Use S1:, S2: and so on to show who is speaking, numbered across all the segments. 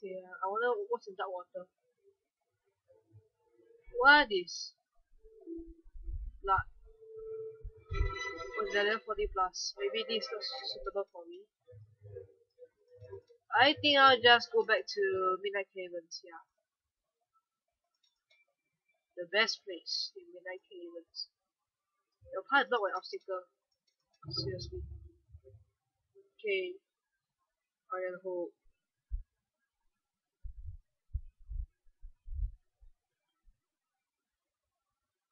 S1: Yeah, I wonder what's in dark water. What oh, is blood? Was that 40 plus? Maybe this is suitable for me. I think I'll just go back to Midnight Caverns, yeah. The best place in Midnight Caverns. Your path is blocked by obstacle. Seriously. Okay. Iron Hope.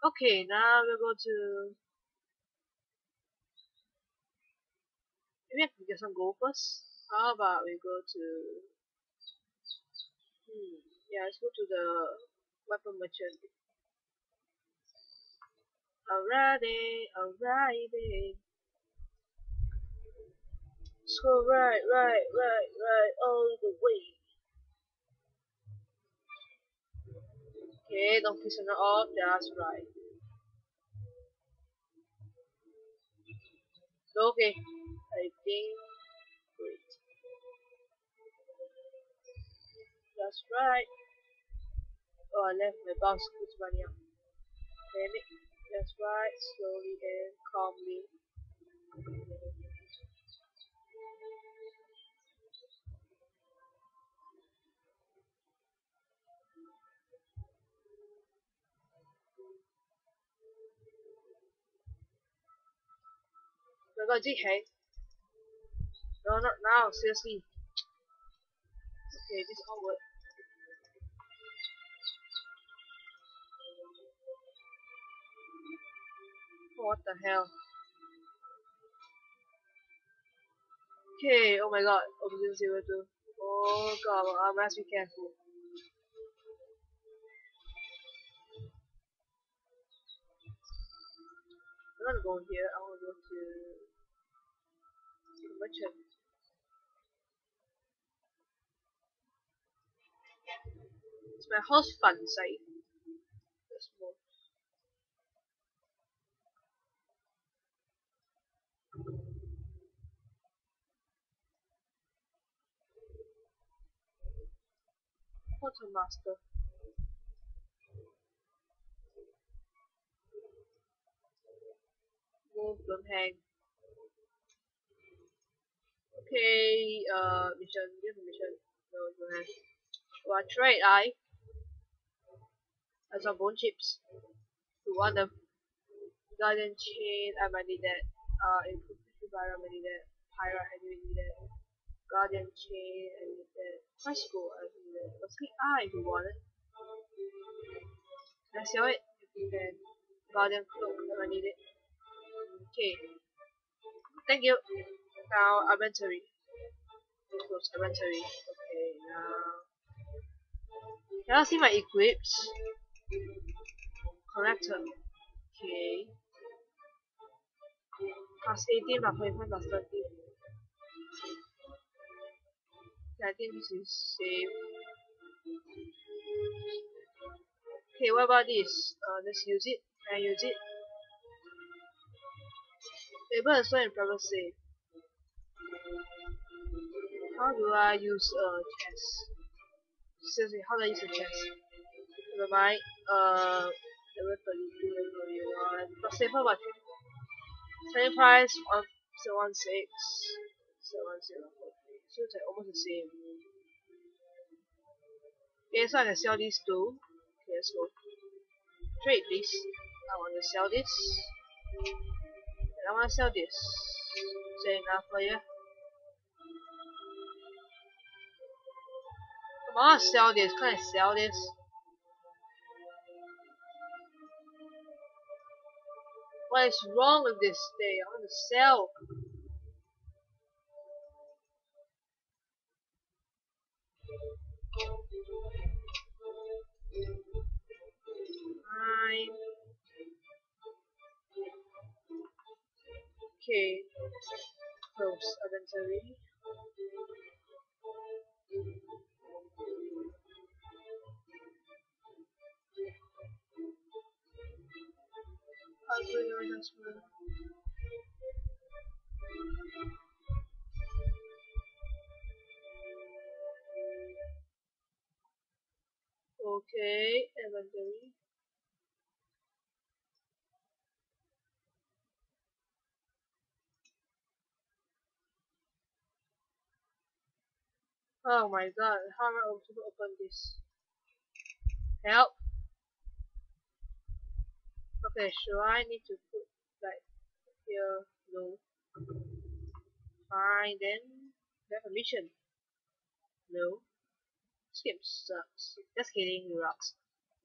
S1: Okay, now we'll go to maybe I can get some gold first. How about we go to hmm yeah let's go to the weapon merchant. Alrighty, alrighty. Let's go right, right, right, right, all the way. Okay, don't piss her off, that's right. Okay, I think great. That's right. Oh, I left my boss keeps running out. Damn it. That's right, slowly and calmly. Oh my god, is hang? No, not now, seriously. Okay, this onward. What the hell? Okay, oh my god, Oblivion Zero two. Oh god, I must be careful. I'm not going here, I want to go to It's my house fun site. Let's move. Quartermaster. Okay, uh, mission. You have mission? No, you have. Well, trade I. And some bone chips. You want them? Guardian chain, I might need that. Uh, improved fire, I might need that. Pyra, I do need that. Guardian chain, I need that. Fresco, I need that. Mostly I if you want it. Can I sell it? If you can. Guardian cloak, I might need it. Okay. Thank you. Now, inventory. Close inventory. Okay, now. Can I see my equips? Corrector. Okay. Plus 18 plus 25 plus 30. Okay, I think this is safe. Okay, what about this? Uh, let's use it. Can I use it? Able to store in private. How do I use a chest? Seriously, how do I use a chest? Never mind. Uh, level 32, level 31. But safer about selling price 1716, 7043. So it's like almost the same. Okay, so I can sell these two. Okay, let's go. Trade please. I want to sell this. And I want to sell this. Is that enough for you? Come on, sell this. Can I sell this? What is wrong with this thing? I want to sell. Nine. Okay. Close inventory. I'll do your. Okay. Oh my god, how am I able to open this? Help! Okay, should I need to put like here? No. Fine then. Have a mission. No. Skip sucks. Just kidding, you rocks.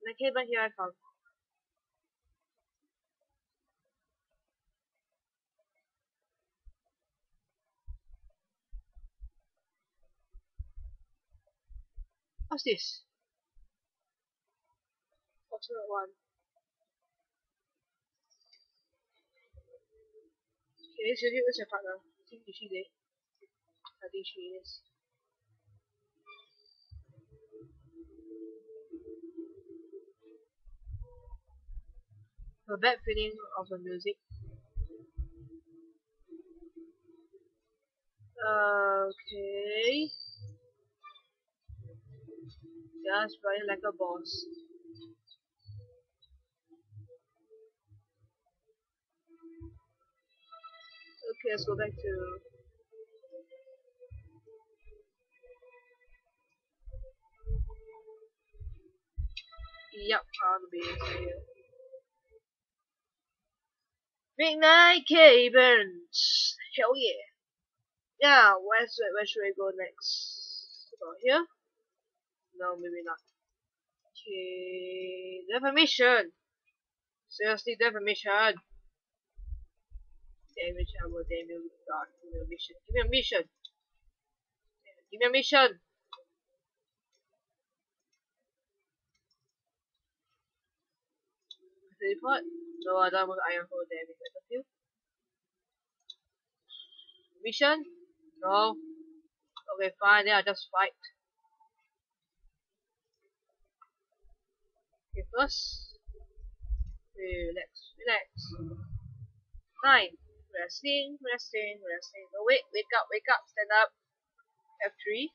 S1: Okay, but here I found. What's this? Alternate one. Here's your partner. I think she did. I think she is. A bad feeling of the music. Okay. Just running like a boss. Okay, let's go back to Yep, I'll be here. Midnight Caverns! Hell yeah! Yeah, where should, where should I go next? Go here? No, maybe not. Okay, defamation! Seriously, defamation! Damage ammo, damage god, give me a mission. Give me a mission! Give me a mission! Teleport? No, I don't want iron hole damage battlefield. Mission? No. Okay, fine, then I just fight. Okay, first. Relax, relax. Nine. Resting, resting, resting. No, wait, wake up, wake up, stand up. F3.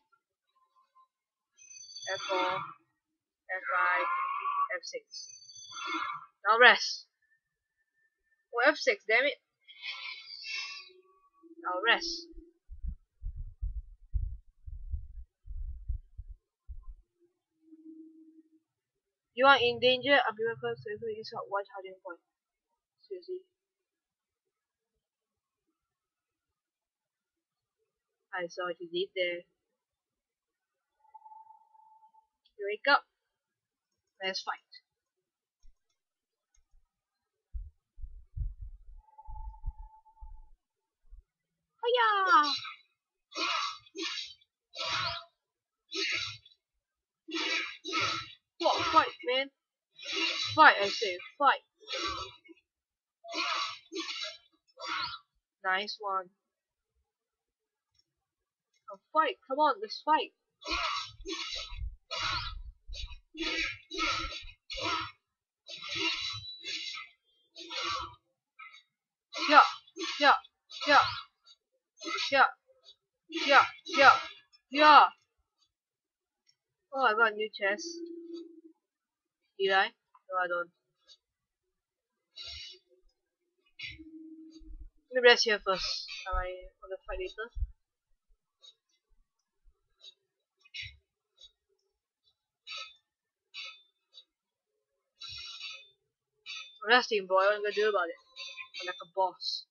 S1: F4. F5. F6. Now rest. Oh, F6, damn it. Now rest. You are in danger being close to use up one charging point. Seriously. I saw you did there. You wake up. Let's fight. Hiya! What? Fight, man. Fight, I say. Fight. Nice one. Oh, fight. Come on, let's fight. Yeah, yeah, yeah, yeah, yeah, yeah, yeah. Oh, I got a new chest. Did I? No, I don't. Let me rest here first. Am I on the fight later? Resting, boy. What am I gonna do about it? I'm like a boss.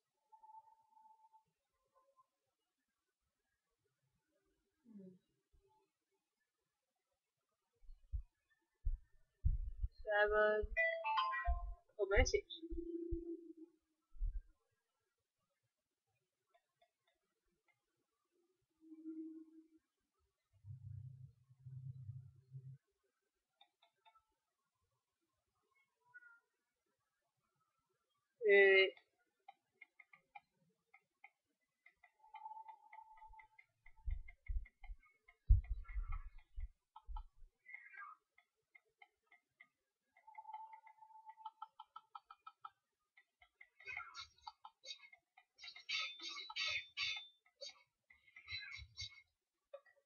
S1: Seven. Oh, message.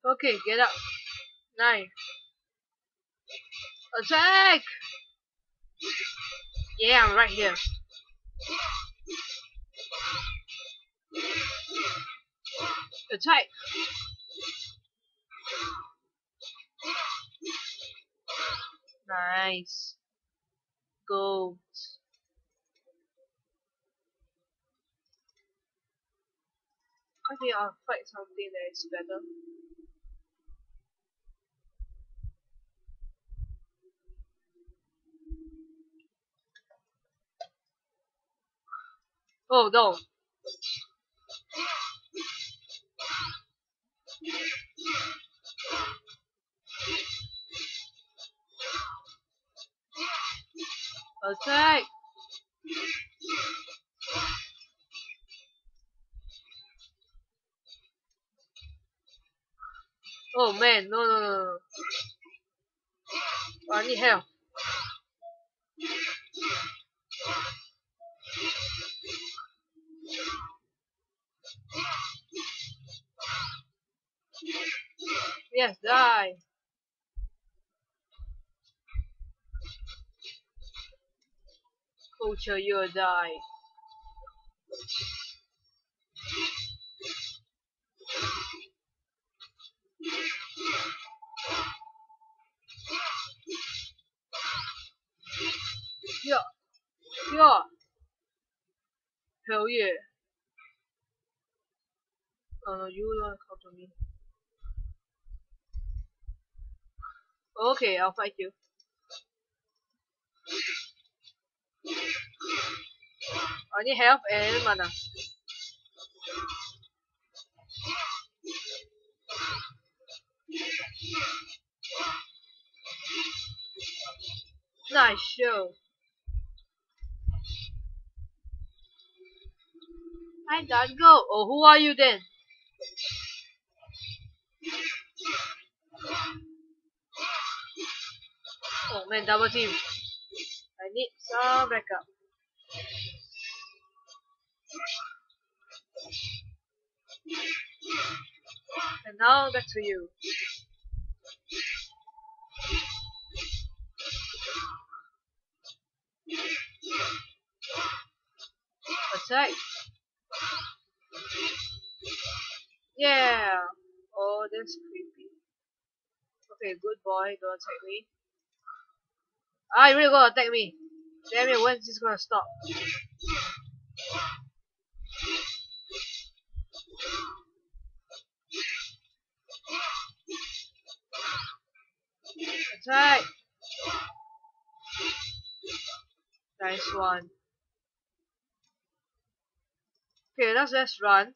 S1: Okay, get up. Nine. Attack! Yeah, I'm right here. Attack! Nice. Gold. I think I'll fight something that is better. Oh no. Attack! Oh man, no no no no. I need help. Yes, die. Culture, you'll die. Yeah, yeah. Hell yeah. Oh no, you don't come to me. Okay, I'll fight you. I need help and mana. Nice show. I done go. Oh, who are you then? Oh man, double team. I need some backup. And now back to you. Attack. Yeah. Oh, that's creepy. Okay, good boy. Don't attack me. Ah, you really gonna attack me. Damn it, when's this gonna stop? Attack! Nice one. Okay, let's let's run.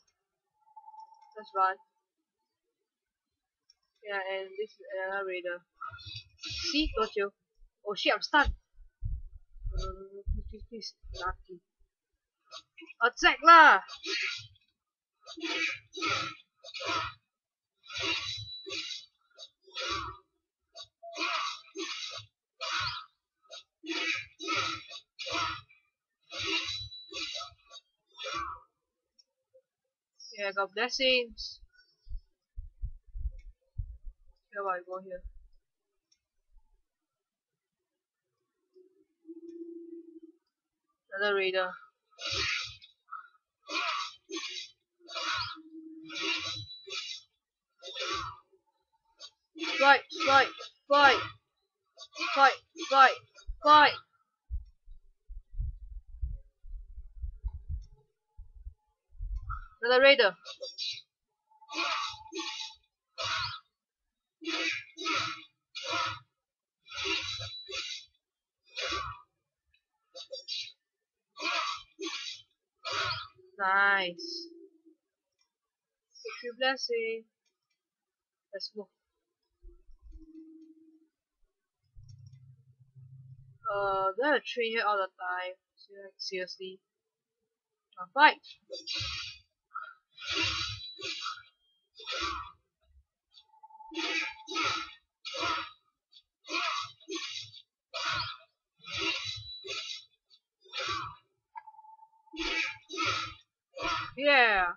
S1: Let's run. Yeah, and this is another raider. See, got you. Oh shit, I'm stunned. No, please, please, please. Lucky. Attack lah! Yeah, I got blessings. Do I go here? Another raider. Fight, fight, fight, fight, fight, fight. Another raider. Nice. If you blessing. Let's move. Uh, they are a train here all the time. Seriously. I'll fight. Yeah.